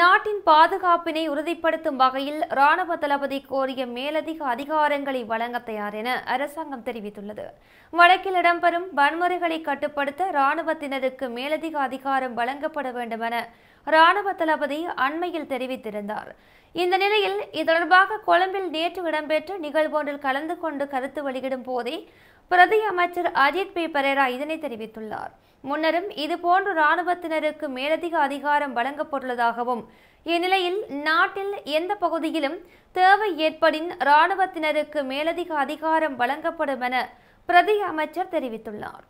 நாட்டின் பாதுகாப்பினை உறுதிப்படுத்தும் வகையில் ராணுவ தளபதி கோரிய மேலதிக அதிகாரங்களை வழங்க தயார் என அரசாங்கம் தெரிவித்துள்ளது. வடக்கில் இடம்பெறும் வன்முறைகளை கட்டுப்படுத்த ராணுவத்தினருக்கு மேலதிக அதிகாரம் வழங்கப்பட வேண்டும் என ராணுவ தளபதி அண்மையில் தெரிவித்திருந்தார். இந்த நிலையில் இது தொடர்பாக கொழும்பில் நேற்று இடம்பெற்ற நிகழ்வொன்றில் கலந்து கொண்டு கருத்து வெளியிடும் போதே பிரதி அமைச்சர் அஜித் பி. பரேரா இதனை தெரிவித்துள்ளார். முன்னரும் இதுபோன்று இராணுவத்தினருக்கு மேலதிக அதிகாரம் வழங்கப்பட்டுள்ளதாகவும் இந்நிலையில் நாட்டில் எந்த பகுதியிலும் தேவை ஏற்படின் இராணுவத்தினருக்கு மேலதிக அதிகாரம் வழங்கப்படும் என பிரதி அமைச்சர் தெரிவித்துள்ளார்.